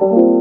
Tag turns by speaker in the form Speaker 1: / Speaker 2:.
Speaker 1: Música